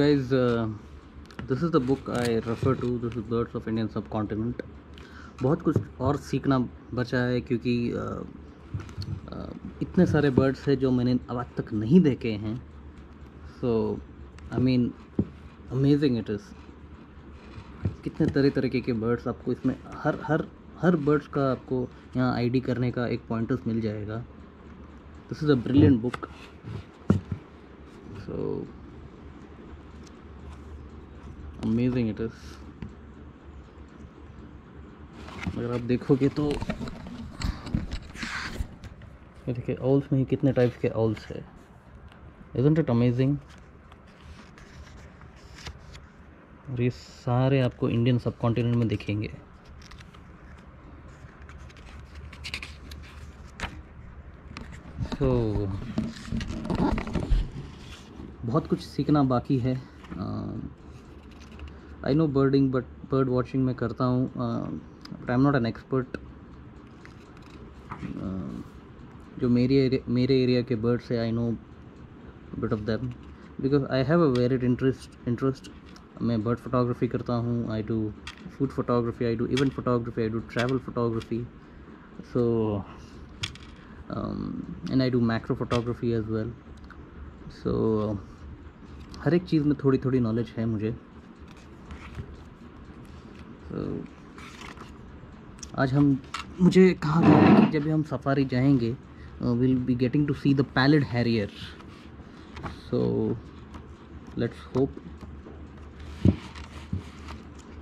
Guys, uh, this is the book I refer to. This is Birds of Indian Subcontinent. बहुत कुछ और सीखना बचा है क्योंकि अ, अ, इतने सारे बर्ड्स हैं जो मैंने अब तक नहीं देखे हैं so I mean amazing it is कितने तरह तरीके के बर्ड्स आपको इसमें हर हर हर बर्ड्स का आपको यहाँ आईडी करने का एक पॉइंटर्स मिल जाएगा this is a brilliant book so amazing it is अगर आप देखोगे तो देखिए ऑल्स में ही कितने टाइप्स के ऑल्स है। इजंट इट अमेजिंग और ये सारे आपको इंडियन सब कॉन्टिनेंट में दिखेंगे। तो बहुत कुछ सीखना बाकी है। I know birding but bird watching मैं करता हूँ I am not an expert जो मेरे एरिया मेरे एरिया के बर्ड्स है I know bit of them because I have a varied interest interest मैं बर्ड फोटोग्राफी करता हूँ I do food photography I do event photography I do travel photography so and I do macro photography as well so हर एक चीज़ में थोड़ी थोड़ी knowledge है मुझे। आज हम, मुझे कहा गया है कि जब हम सफारी जाएँगे will be getting to see the pallid harrier so let's hope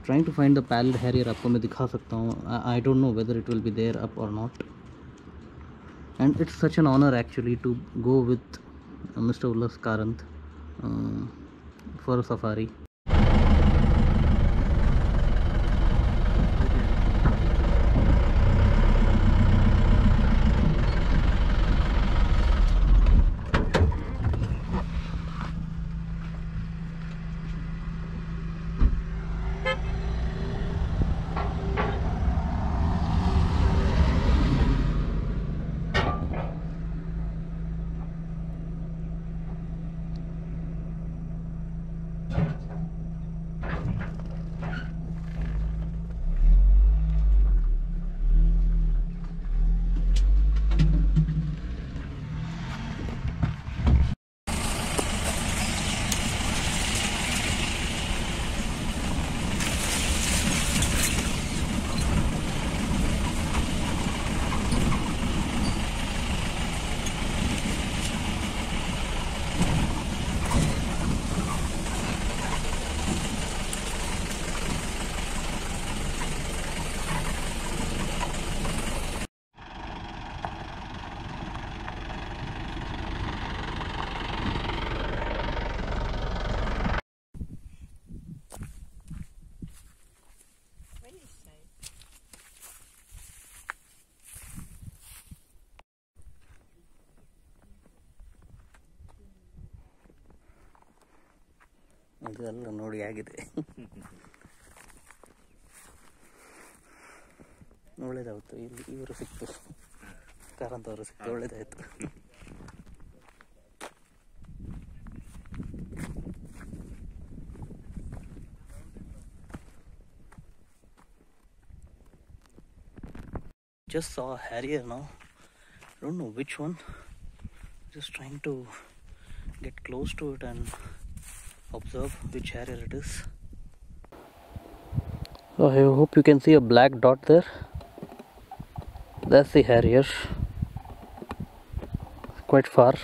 trying to find the pallid harrier आपको मैं दिखा सकता हूँ। I don't know whether it will be there up और not and it's such an honour actually to go with mister Ullas Karanth for safari ಇದೆಲ್ಲ ನೋಡಿ ಆಗಿದೆ ಒಳ್ಳೇದಾಯ್ತು ಇಲ್ಲಿ ಇವರು ಸಿಕ್ತು ಕಾರಂತವರು ಸಿಕ್ತು ಒಳ್ಳೇದಾಯ್ತು just saw a harrier now I don't know which one just trying to get close to it and observe which harrier it is. So I hope you can see a black dot there. That's the harrier quite far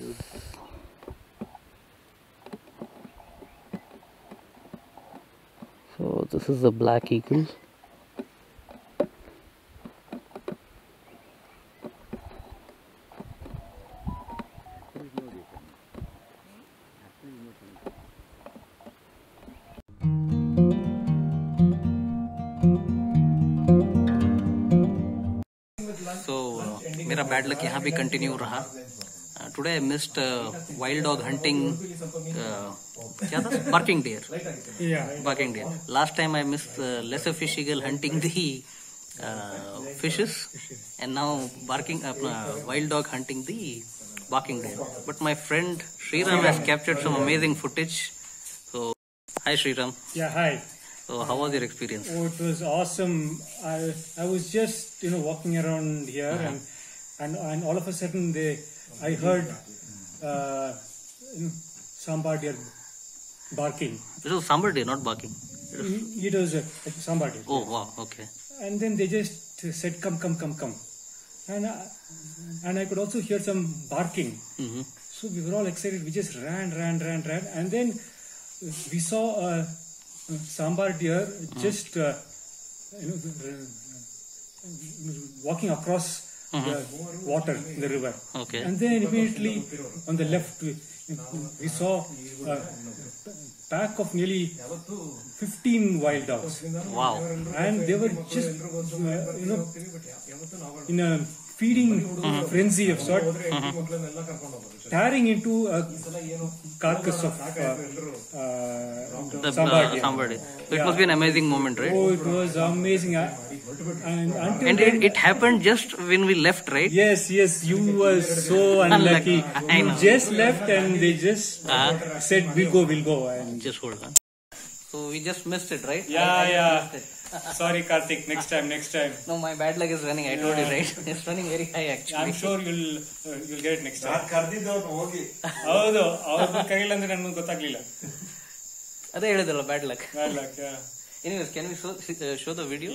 dude. So this is a black eagle. मेरा bad luck यहाँ भी continue रहा today I missed uh, wild dog hunting. Uh, barking deer. Yeah. Barking deer. Last time I missed uh, lesser fish eagle hunting the uh, fishes, and now barking uh, uh, wild dog hunting the barking deer. But my friend Sriram has captured some amazing footage. So, hi Sriram. Yeah, hi. So how was your experience? Oh, it was awesome. I I was just you know walking around here uh -huh. and, and and all of a sudden they I heard uh, somebody barking. This was sambar deer, not barking. It was uh, somebody. Oh wow, okay. And then they just said, "Come, come, come, come," and I, and I could also hear some barking. hmm So we were all excited. We just ran, ran, ran, ran, and then we saw a, a sambar deer just uh, you know, uh, walking across water in the river. Okay. And then immediately on the left, we, we saw a pack of nearly 15 wild dogs Wow. and they were just uh, you know in a feeding frenzy of sort tearing into a carcass of uh, uh, The sambar uh, deer. So it must be an amazing moment, right? oh it was amazing and until And it, it happened just when we left, right? yes yes you were so unlucky Unlucky. I you just left and they just Uh, said we'll go we'll go and just hold on. So we just missed it, right? yeah I- I yeah just missed it. Sorry karthik next time next time No, my bad luck is running. I told you, right? It's running very high, actually. i'm sure you'll uh, you'll get it next time ಕರ್ದಿದ್ದವ್ರು ಹೋಗಿ ಹೌದು ಅವ್ರ ಕೈಯಲ್ಲಿ ಅಂದ್ರೆ ನನ್ಗೆ ಗೊತ್ತಾಗ್ಲಿಲ್ಲ ಅದೇ ಹೇಳಿದಲ್ಲ bad luck Bad luck yeah. Anyways can we show the video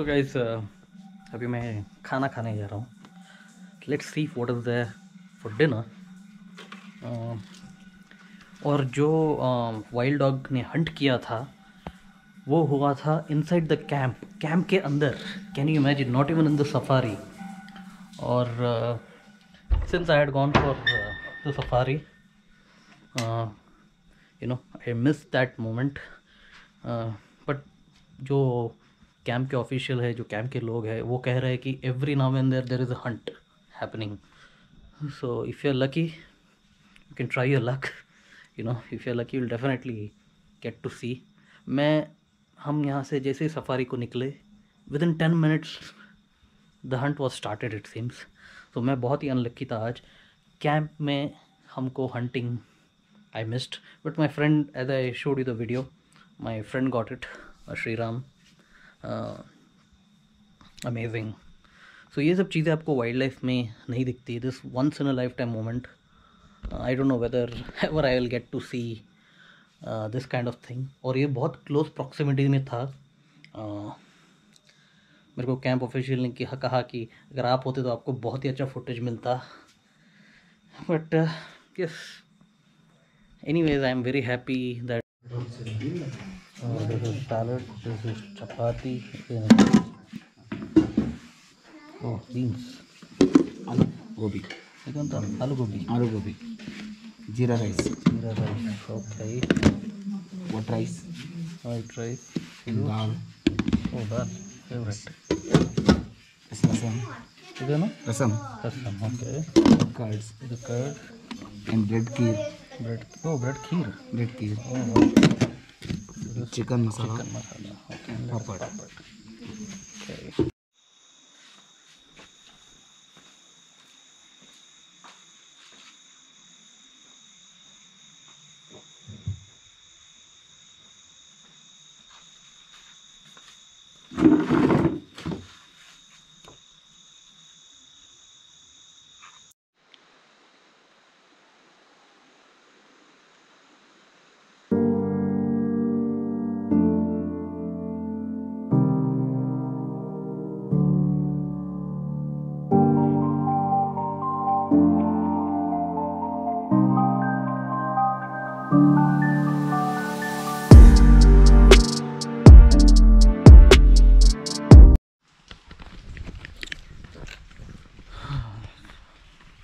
so guys अभी मैं खाना खाने जा रहा हूँ। Let's see what is there for dinner और जो वाइल्ड डॉग ने हंट किया था, वो हुआ था इनसाइड द कैंप कैंप के अंदर। Can you imagine not even in the safari और since I had gone for the safari you know I miss that moment but जो कैंप के ऑफिशियल है, जो कैंप के लोग हैं, वो कह रहे हैं कि every now and there there is a hunt happening so if you are lucky you can try your luck you know if you are lucky will definitely get to see मैं, हम यहाँ से जैसे ही सफारी को निकले within ten minutes the hunt was started it seems तो मैं बहुत ही अनलक्की था आज. कैंप में हमको hunting I missed but my friend as I showed you the video my friend got it Shriram amazing so ये सब चीज़ें आपको वाइल्ड लाइफ में नहीं दिखती. This once in a lifetime moment I don't know whether ever I will get to see this kind of thing और ये बहुत क्लोज प्रॉक्सिमिटी में था. Uh, मेरे को कैंप ऑफिशियल ने कहा कहा कि अगर आप होते तो आपको बहुत ही अच्छा फुटेज मिलता. But yes anyways I am very happy that और देखो सैलड देखो चपाती ओह बीन्स आलू गोभी लेकिन तो आलू गोभी आलू gobi jeera rice jeera rice okay what rice white rice dal oh dal favourite rasam इदेनो rasam rasam okay curds the curd and bread kheer bread oh bread kheer bread kheer chicken masala papad.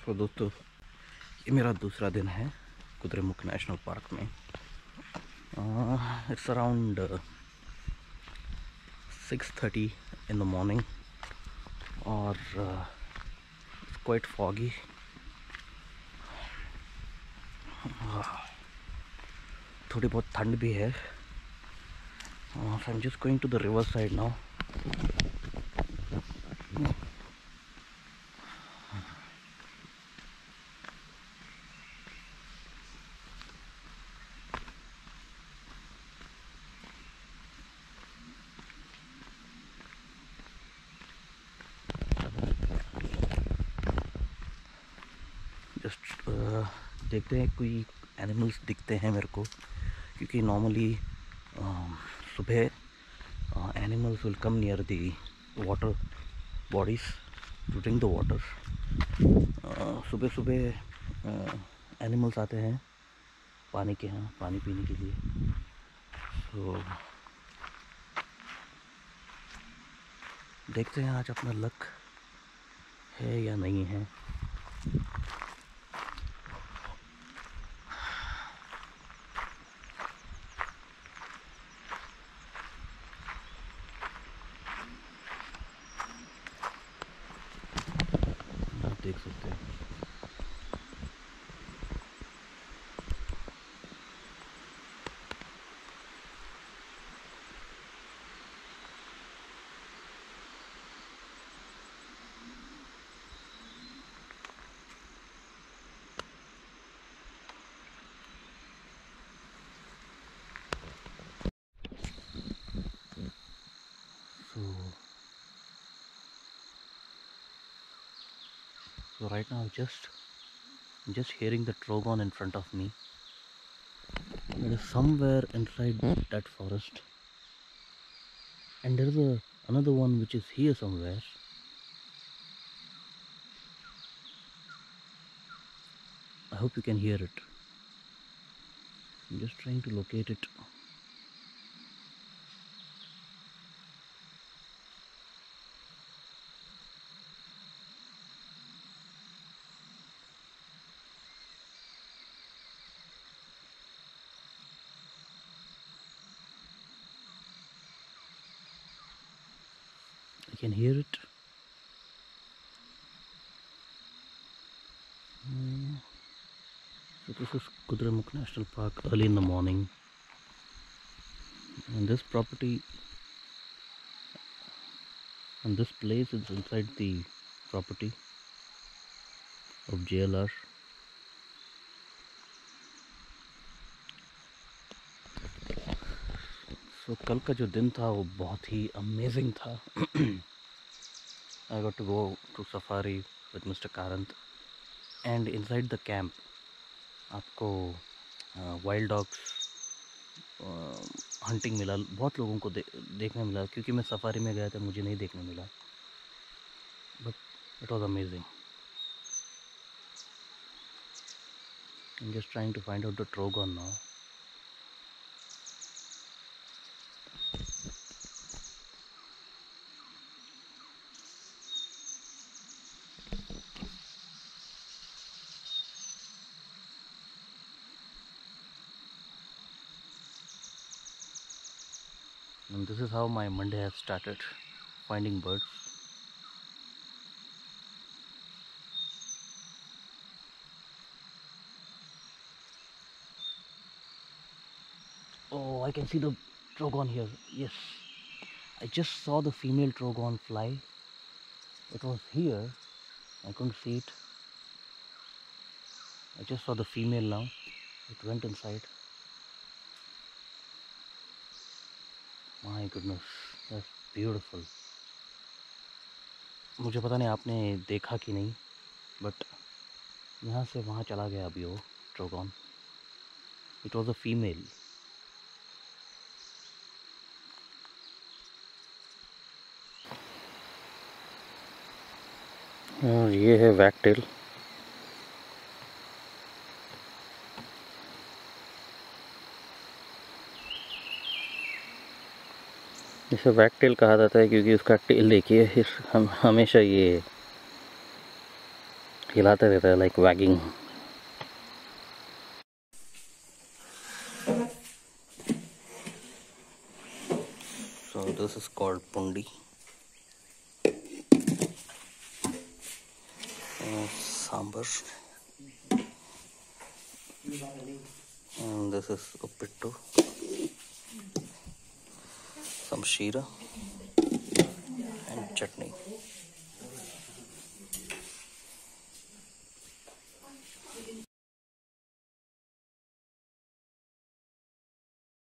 Okay दोस्तों, ये मेरा दूसरा दिन है Kudremukh national park में। It's around six thirty in the morning और quite foggy थोड़ी बहुत ठंड भी है। I am just going to the river side now just uh, देखते हैं कोई एनिमल्स दिखते हैं मेरे को क्योंकि नॉर्मली सुबह animals will come near the water bodies to drink the water सुबह सुबह एनिमल्स आते हैं पानी के यहाँ पानी पीने के लिए। सो so, देखते हैं आज अपना लक है या नहीं है। देख सकते हैं। So right now just just hearing the trogon in front of me. It is somewhere inside that forest. And there is a another one which is here somewhere. I hope you can hear it. I'm just trying to locate it can hear it. Mm. So this is Kudramukh National Park early in the morning. And this property and this place is inside the property of JLR. So so, कल का जो दिन था वो बहुत ही amazing था I got to go to safari with mister Karanth and inside the camp आपको wild dogs hunting मिला। बहुत लोगों को दे, देखने मिला। क्योंकि मैं सफारी में गया था मुझे नहीं देखने मिला। But it was amazing I'm just trying to find out the trogon now. My Monday has started finding birds. Oh, I can see the trogon here. Yes, I just saw the female trogon fly. It was here. I couldn't see it. I just saw the female now. It went inside. My goodness that's beautiful मुझे पता नहीं आपने देखा कि नहीं but यहाँ से वहाँ चला गया अभी वो trogon it was a female और ये है वैकटेल इसे वैक टेल कहा जाता है क्योंकि उसका टेल देखिए हम, हमेशा ये हिलाता रहता है like wagging this is this is uppittu sheera and chutney.